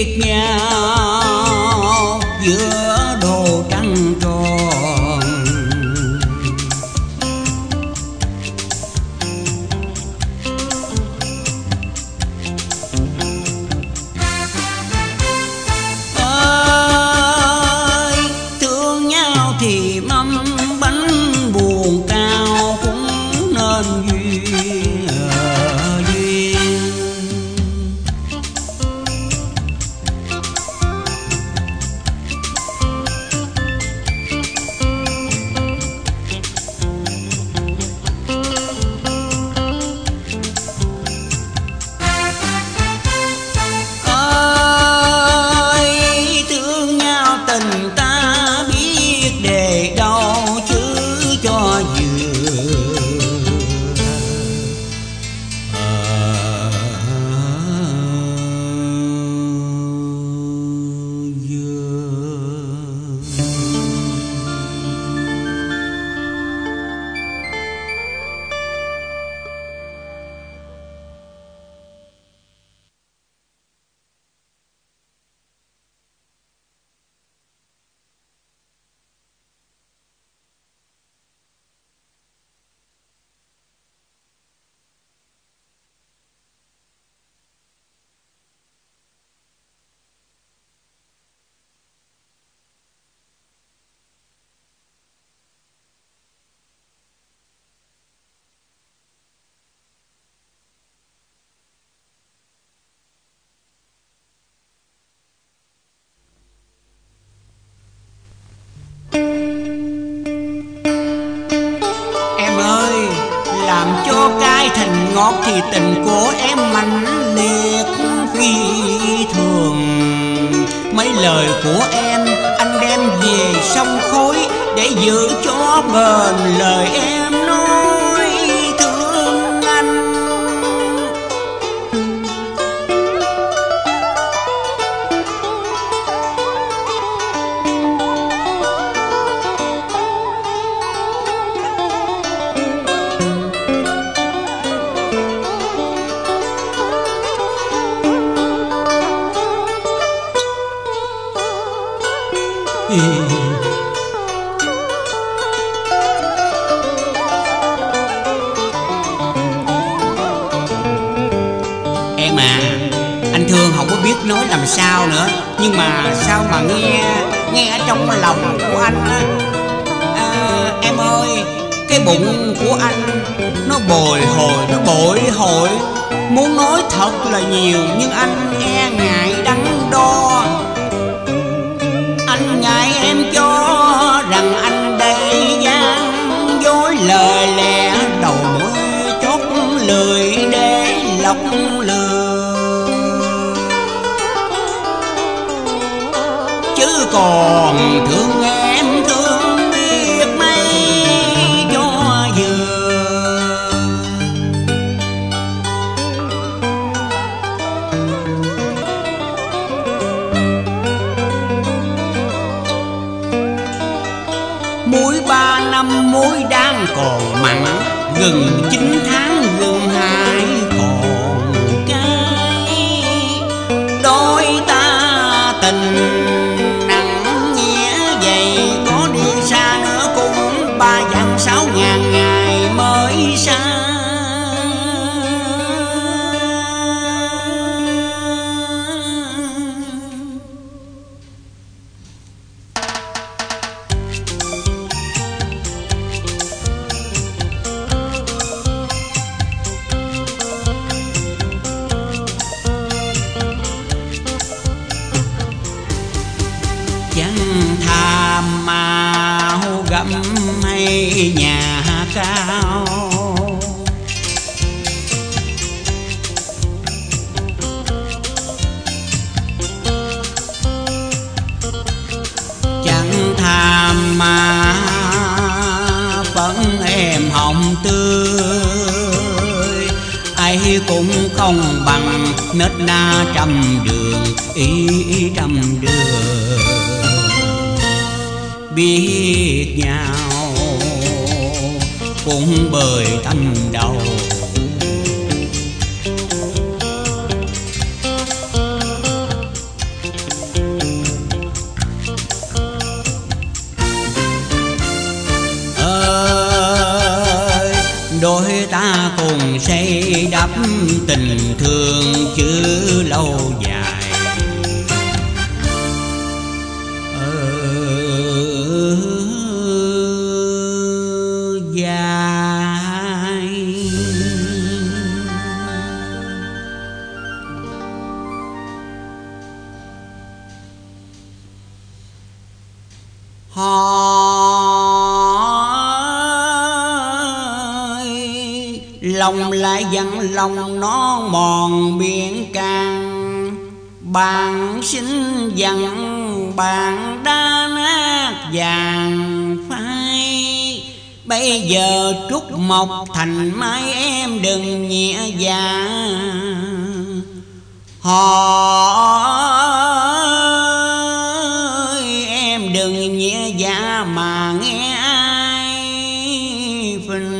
biết nhau cho cay thành ngọt thì tình của em mạnh liệt phi thường. Mấy lời của em, anh đem về sông khối để giữ cho bền lời em Em à Anh thương không có biết nói làm sao nữa. Nhưng mà sao mà nghe Nghe ở trong lòng của anh á? À, Em ơi Cái bụng của anh Nó bồi hồi Nó bội hồi. Muốn nói thật là nhiều Nhưng anh e ngại đắn đo. Còn. Thương em thương biết mấy cho vừa. Muối ba năm muối đang còn mặn, gần chín tháng xây nhà cao. Chẳng tham mà vẫn em hồng tươi. Ai cũng không bằng nết na trăm đường, ý trăm đường. Biết nhau cũng bời thanh đầu. Ơi, đôi ta cùng xây đắp tình thương chứ lâu dài. Lòng lại dặn lòng nó mòn biển càng. Bạn xin dặn, bạn đã nát vàng phai. Bây giờ trúc mộc thành mai em đừng nhẹ dạ. Hỏi đừng mà nghe ai phình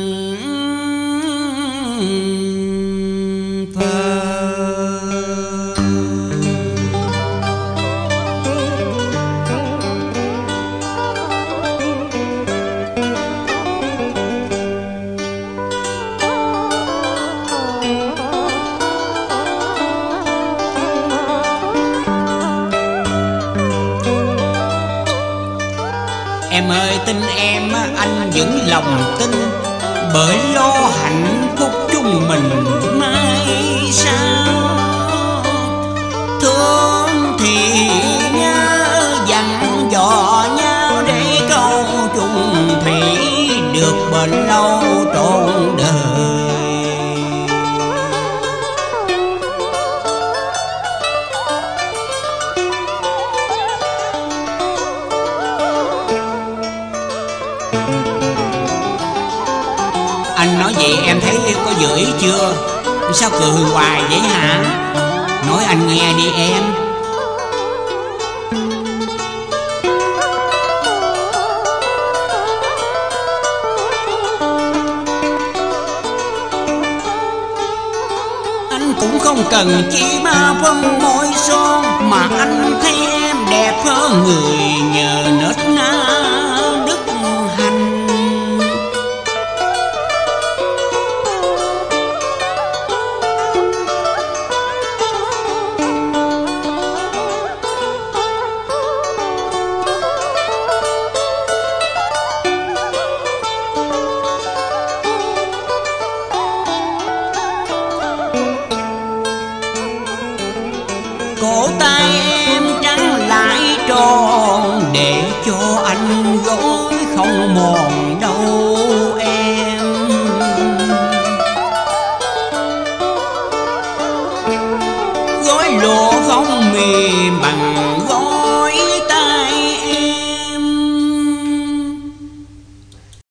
Em ơi tin em anh vẫn lòng tin. Bởi lo hạnh phúc chung mình vậy em thấy có dự ý chưa? Sao cười hoài vậy hả? Nói anh nghe đi em. Anh cũng không cần chi ba vâng phân môi son, Mà anh thấy em đẹp hơn người gối không mòn